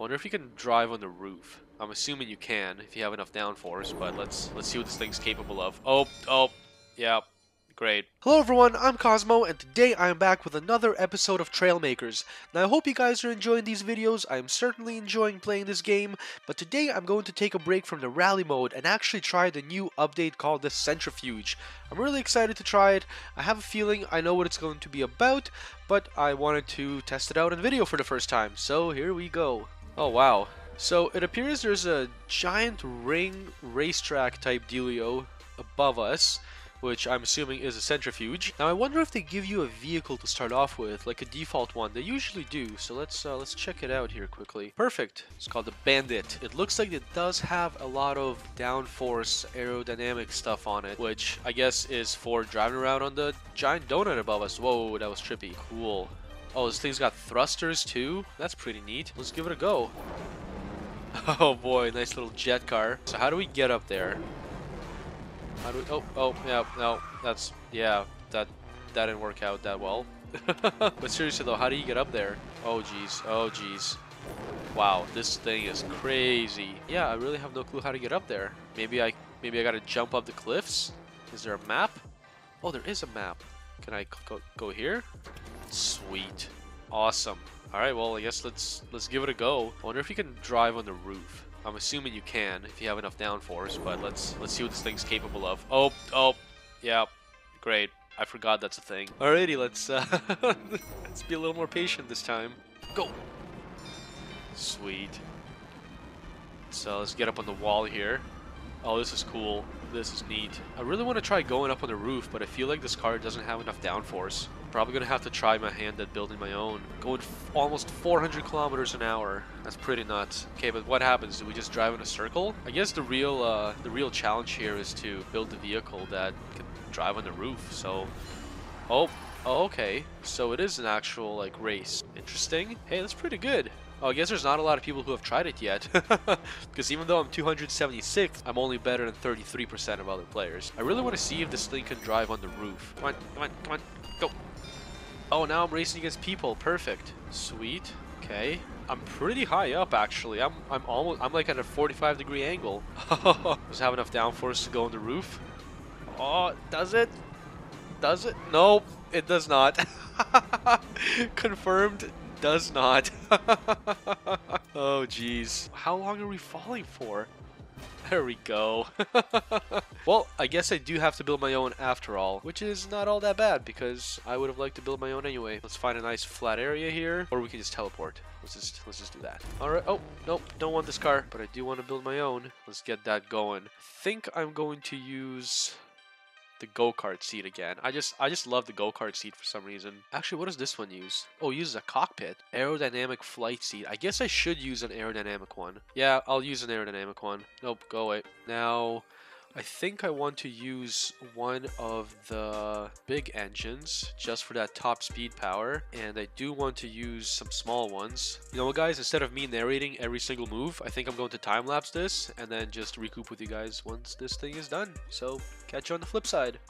I wonder if you can drive on the roof. I'm assuming you can if you have enough downforce, but let's let's see what this thing's capable of. Oh, oh, yeah, great. Hello everyone, I'm Kosmo, and today I am back with another episode of Trailmakers. Now I hope you guys are enjoying these videos, I am certainly enjoying playing this game, but today I'm going to take a break from the rally mode and actually try the new update called the Centrifuge. I'm really excited to try it, I have a feeling I know what it's going to be about, but I wanted to test it out in video for the first time, so here we go. Oh wow, so it appears there's a giant ring racetrack type dealio above us, which I'm assuming is a centrifuge. Now I wonder if they give you a vehicle to start off with, like a default one. They usually do, so let's uh, let's check it out here quickly. Perfect. It's called the Bandit. It looks like it does have a lot of downforce aerodynamic stuff on it, which I guess is for driving around on the giant donut above us. Whoa, that was trippy. Cool. Oh, this thing's got thrusters too? That's pretty neat. Let's give it a go. Oh boy, nice little jet car. So how do we get up there? How do we, oh, oh, yeah, no, that's, yeah, that, that didn't work out that well. but seriously though, how do you get up there? Oh jeez, oh jeez. Wow, this thing is crazy. Yeah, I really have no clue how to get up there. Maybe I, maybe I gotta jump up the cliffs? Is there a map? Oh, there is a map. Can I go, go here? Sweet. Awesome. Alright, well, I guess let's let's give it a go. I wonder if you can drive on the roof. I'm assuming you can if you have enough downforce, but let's let's see what this thing's capable of. Oh, oh, yeah, great. I forgot that's a thing. Alrighty, let's uh, let's be a little more patient this time. Go. Sweet. So let's get up on the wall here. Oh, this is cool. This is neat. I really want to try going up on the roof, but I feel like this car doesn't have enough downforce. Probably gonna have to try my hand at building my own. Going almost 400 kilometers an hour. That's pretty nuts. Okay, but what happens? Do we just drive in a circle? I guess the real uh, the real challenge here is to build a vehicle that can drive on the roof. So, oh, oh, okay. So it is an actual like race. Interesting. Hey, that's pretty good. Oh, I guess there's not a lot of people who have tried it yet. Because even though I'm 276, I'm only better than 33% of other players. I really want to see if this thing can drive on the roof. Come on, come on, come on, go. Oh, now I'm racing against people. Perfect. Sweet. Okay. I'm pretty high up, actually. I'm I'm almost I'm like at a 45 degree angle. Does have enough downforce to go on the roof? Oh, does it? Does it? Nope, it does not. Confirmed does not. oh, jeez. How long are we falling for? There we go. well, I guess I do have to build my own after all, which is not all that bad because I would have liked to build my own anyway. Let's find a nice flat area here, or we can just teleport. Let's just let's just do that. All right. Oh, nope, don't want this car, but I do want to build my own. Let's get that going. think I'm going to use the go-kart seat again. I just I just love the go-kart seat for some reason. Actually, what does this one use? Oh, uses a cockpit. Aerodynamic flight seat. I guess I should use an aerodynamic one. Yeah, I'll use an aerodynamic one. Nope, go away. Now, I think I want to use one of the big engines just for that top speed power and I do want to use some small ones. You know what guys, instead of me narrating every single move, I think I'm going to time lapse this and then just recoup with you guys once this thing is done. So catch you on the flip side.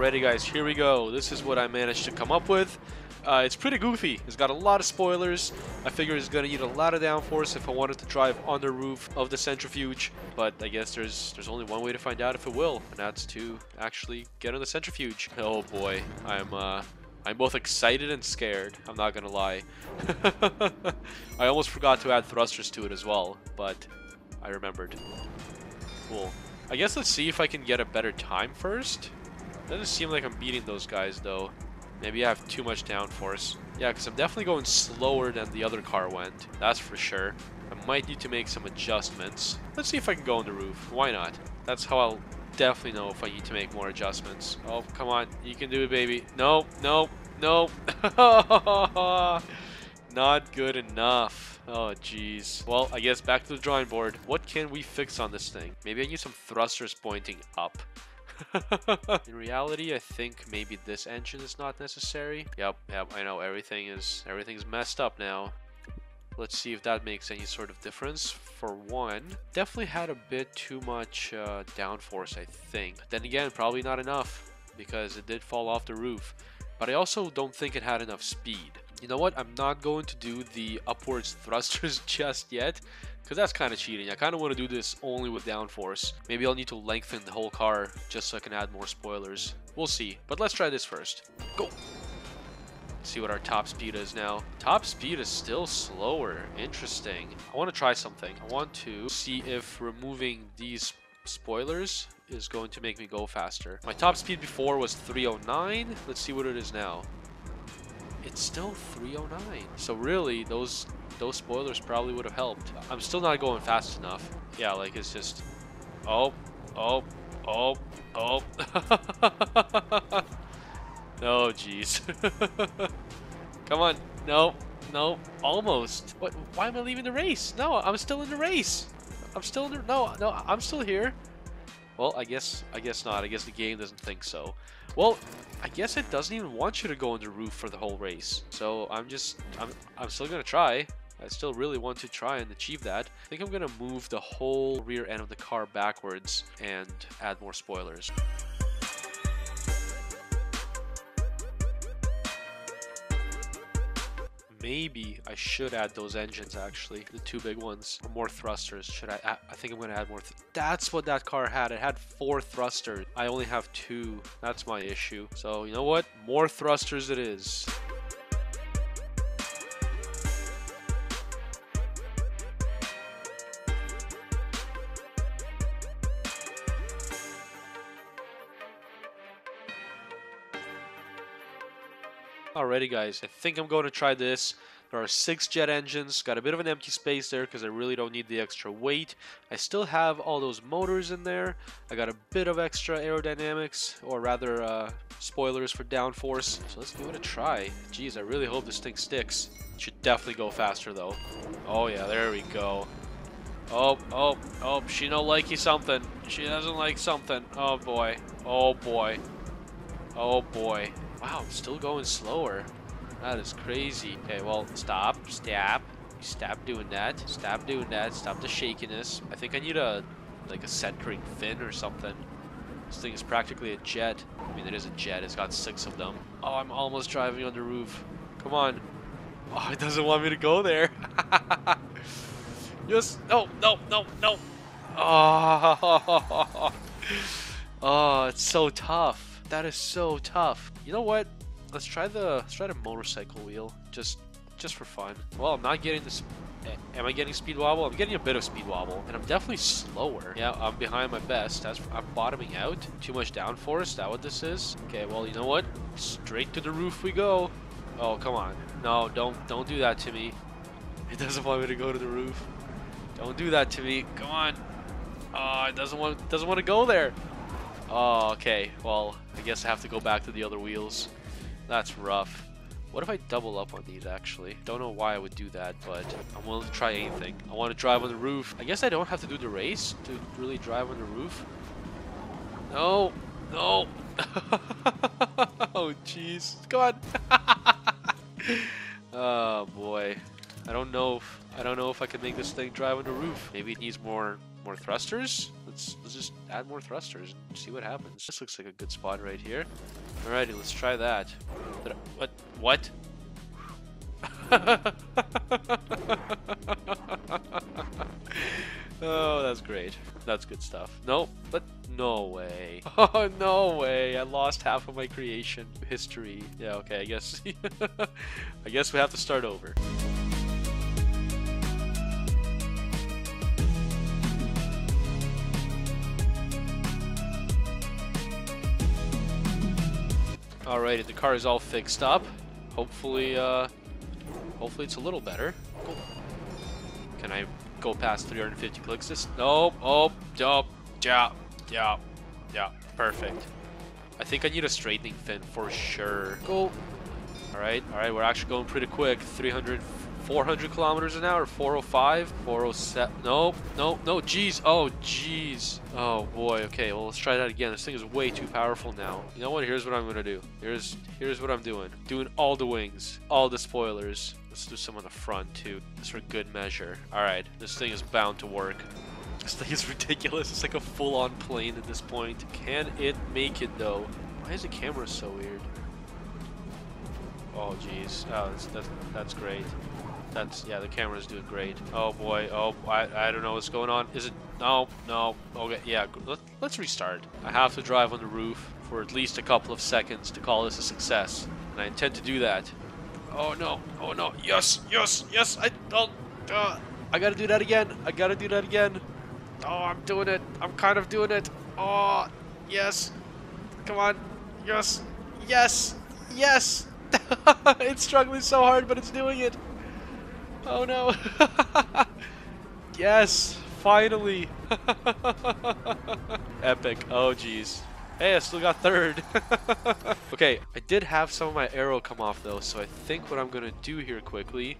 Alrighty guys, here we go. This is what I managed to come up with. Uh, it's pretty goofy. It's got a lot of spoilers. I figure it's going to need a lot of downforce if I wanted to drive on the roof of the centrifuge. But I guess there's there's only one way to find out if it will, and that's to actually get on the centrifuge. Oh boy, I'm uh, I'm both excited and scared. I'm not gonna lie. I almost forgot to add thrusters to it as well, but I remembered. Cool. I guess let's see if I can get a better time first. Doesn't seem like I'm beating those guys though. Maybe I have too much downforce. Yeah, because I'm definitely going slower than the other car went. That's for sure. I might need to make some adjustments. Let's see if I can go on the roof. Why not? That's how I'll definitely know if I need to make more adjustments. Oh, come on. You can do it, baby. No, no, no. Not good enough. Oh, jeez. Well, I guess back to the drawing board. What can we fix on this thing? Maybe I need some thrusters pointing up. In reality, I think maybe this engine is not necessary. Yep, yep, I know everything is everything's messed up now. Let's see if that makes any sort of difference. For one, definitely had a bit too much uh, downforce, I think. Then again, probably not enough because it did fall off the roof. But I also don't think it had enough speed. You know what? I'm not going to do the upwards thrusters just yet because that's kind of cheating. I kind of want to do this only with downforce. Maybe I'll need to lengthen the whole car just so I can add more spoilers. We'll see. But let's try this first. Go! see what our top speed is now. Top speed is still slower. Interesting. I want to try something. I want to see if removing these spoilers is going to make me go faster. My top speed before was 309. Let's see what it is now. It's still 309. So really, those those spoilers probably would have helped. I'm still not going fast enough. Yeah, like it's just... Oh, oh, oh, oh. oh, jeez. Come on. No, no, almost. What? Why am I leaving the race? No, I'm still in the race. I'm still in the... No, no, I'm still here. Well, I guess I guess not. I guess the game doesn't think so. Well, I guess it doesn't even want you to go on the roof for the whole race. So I'm just I'm I'm still gonna try. I still really want to try and achieve that. I think I'm to move the whole rear end of the car backwards and add more spoilers. Maybe I should add those engines actually, the two big ones, or more thrusters. Should I? I think I'm gonna add more. Th That's what that car had. It had four thrusters. I only have two. That's my issue. So you know what? More thrusters it is. Alrighty guys, I think I'm going to try this. There are six jet engines, got a bit of an empty space there because I really don't need the extra weight. I still have all those motors in there. I got a bit of extra aerodynamics, or rather uh, spoilers for downforce. So let's give it a try. Jeez, I really hope this thing sticks. It Should definitely go faster though. Oh yeah, there we go. Oh, oh, oh, she don't like you something. She doesn't like something. Oh boy. Oh boy. Oh boy. Wow, still going slower. That is crazy. Okay, well, stop, stop. Stop doing that. Stop doing that. Stop the shakiness. I think I need a, like a centering fin or something. This thing is practically a jet. I mean, it is a jet. It's got six of them. Oh, I'm almost driving on the roof. Come on. Oh, it doesn't want me to go there. yes. No, no, no, no. Oh. oh, it's so tough. That is so tough. You know what? Let's try the let's try the motorcycle wheel. Just just for fun. Well, I'm not getting this. Eh, am I getting speed wobble? I'm getting a bit of speed wobble, and I'm definitely slower. Yeah, I'm behind my best. That's, I'm bottoming out. Too much downforce. Is that what this is? Okay, well, you know what? Straight to the roof we go. Oh, come on. No, don't don't do that to me. It doesn't want me to go to the roof. Don't do that to me. Come on. Oh, it doesn't want doesn't want to go there. Oh, okay. Well, I guess I have to go back to the other wheels. That's rough. What if I double up on these, actually? Don't know why I would do that, but I'm willing to try anything. I want to drive on the roof. I guess I don't have to do the race to really drive on the roof. No! No! oh, jeez. Come on! oh, boy. I don't know if I don't know if I can make this thing drive on the roof. Maybe it needs more more thrusters. Let's let's just add more thrusters and see what happens. This looks like a good spot right here. Alrighty, let's try that. What? What? oh, that's great. That's good stuff. Nope, but no way. Oh, no way. I lost half of my creation history. Yeah, okay, I guess I guess we have to start over. Alrighty, the car is all fixed up. Hopefully, uh, hopefully it's a little better. Can I go past 350 clicks this? Nope. Oh, nope. Yeah, yeah, yeah. Perfect. I think I need a straightening fin for sure. Go. All right, all right. We're actually going pretty quick. 300, 400 kilometers an hour. 405, 407. Nope, nope, no. Jeez. Oh, jeez. Oh boy. Okay. Well, let's try that again. This thing is way too powerful now. You know what? Here's what I'm gonna do. Here's here's what I'm doing. Doing all the wings, all the spoilers. Let's do some on the front too, just for good measure. All right. This thing is bound to work. This thing is ridiculous. It's like a full-on plane at this point. Can it make it though? Why is the camera so weird? Oh jeez. Oh, that's, that's that's great. That's yeah. The camera's doing great. Oh boy. Oh, I I don't know what's going on. Is it? No, no. Okay, yeah. Let, let's restart. I have to drive on the roof for at least a couple of seconds to call this a success, and I intend to do that. Oh no. Oh no. Yes. Yes. Yes. I. Oh. Uh, I gotta do that again. I gotta do that again. Oh, I'm doing it. I'm kind of doing it. Oh, yes. Come on. Yes. Yes. Yes. it's struggling so hard, but it's doing it. Oh no. yes. Finally. Epic. Oh jeez. Hey, I still got third. okay, I did have some of my aero come off though, so I think what I'm gonna do here quickly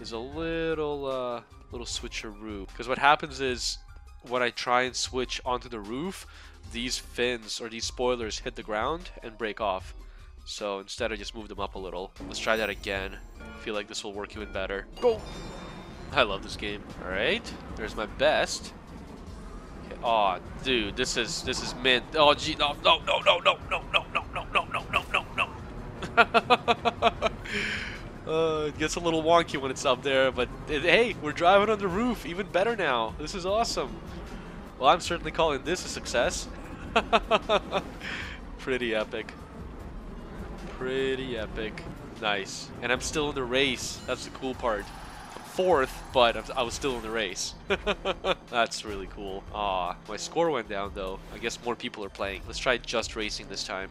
is a little, uh, little switcheroo. Because what happens is when I try and switch onto the roof, these fins or these spoilers hit the ground and break off. So instead I just move them up a little. Let's try that again. I feel like this will work even better. Go! I love this game. Alright, there's my best. Okay. Oh, dude, this is this is mint. Oh, gee, no, no, no, no, no, no, no, no, no, no, no, no, no, no. Uh, it gets a little wonky when it's up there, but it, hey, we're driving on the roof. Even better now. This is awesome. Well, I'm certainly calling this a success. Pretty epic. Pretty epic. Nice. And I'm still in the race. That's the cool part. I'm fourth, but I'm, I was still in the race. That's really cool. Aw, my score went down though. I guess more people are playing. Let's try just racing this time.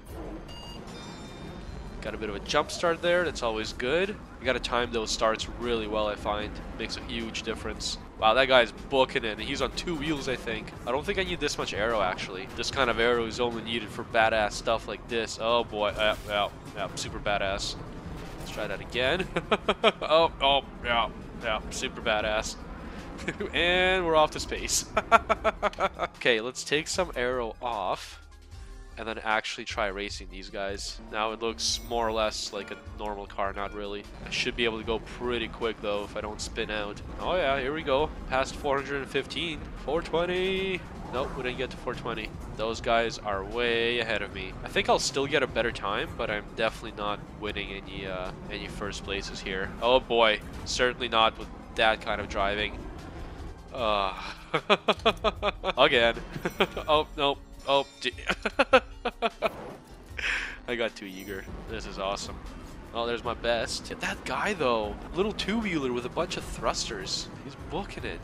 Got a bit of a jump start there, that's always good. You gotta time those starts really well, I find. Makes a huge difference. Wow, that guy's booking it, and he's on two wheels, I think. I don't think I need this much aero, actually. This kind of aero is only needed for badass stuff like this. Oh boy, yeah, yeah, yeah, super badass. Let's try that again. oh, oh, yeah, yeah, super badass. and we're off to space. okay, let's take some aero off and then actually try racing these guys. Now it looks more or less like a normal car, not really. I should be able to go pretty quick though if I don't spin out. Oh yeah, here we go. Past 415. 420. Nope, we didn't get to 420. Those guys are way ahead of me. I think I'll still get a better time, but I'm definitely not winning any uh, any first places here. Oh boy, certainly not with that kind of driving. Uh, again. oh, nope. Oh, I got too eager. This is awesome. Oh, there's my best. That guy, though. Little two-wheeler with a bunch of thrusters. He's booking it.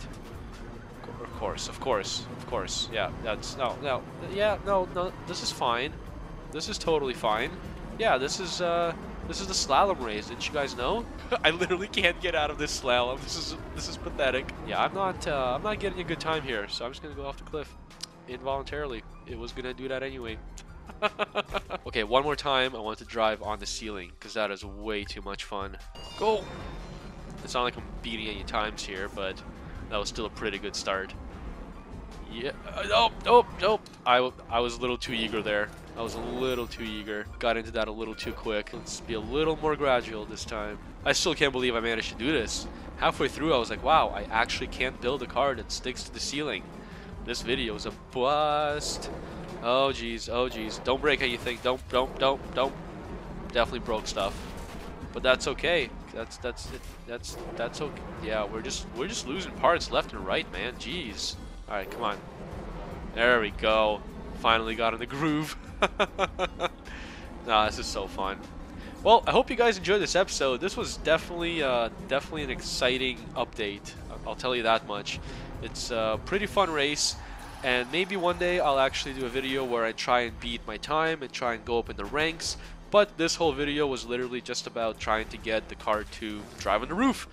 Of course, of course, of course. Yeah, that's... No, no. Yeah, no, no. This is fine. This is totally fine. Yeah, this is, uh... This is the slalom race. Didn't you guys know? I literally can't get out of this slalom. This is this is pathetic. Yeah, I'm not uh, I'm not getting a good time here, so I'm just gonna go off the cliff involuntarily. It was gonna do that anyway. okay, one more time. I want to drive on the ceiling because that is way too much fun. Go! It's not like I'm beating any times here, but that was still a pretty good start. Yeah. Oh, oh, oh. I, I was a little too eager there. I was a little too eager. Got into that a little too quick. Let's be a little more gradual this time. I still can't believe I managed to do this. halfway through I was like, wow, I actually can't build a car that sticks to the ceiling. This video is a bust. Oh jeez, oh jeez. Don't break anything. Don't, don't, don't, don't. Definitely broke stuff. But that's okay. That's that's it. That's that's okay. Yeah, we're just we're just losing parts left and right, man. Jeez. All right, come on. There we go. Finally got in the groove. nah, this is so fun. Well, I hope you guys enjoyed this episode. This was definitely, uh, definitely an exciting update. I'll tell you that much. It's a pretty fun race, and maybe one day I'll actually do a video where I try and beat my time and try and go up in the ranks. But this whole video was literally just about trying to get the car to drive on the roof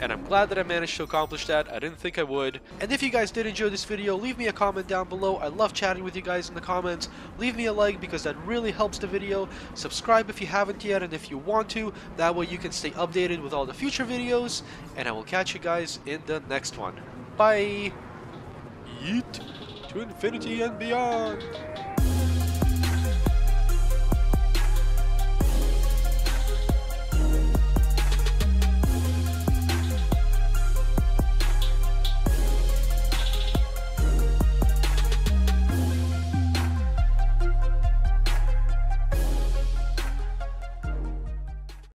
and I'm glad that I managed to accomplish that. I didn't think I would. And if you guys did enjoy this video, leave me a comment down below. I love chatting with you guys in the comments. Leave me a like because that really helps the video. Subscribe if you haven't yet and if you want to. That way you can stay updated with all the future videos. And I will catch you guys in the next one. Bye! Yeet to infinity and beyond!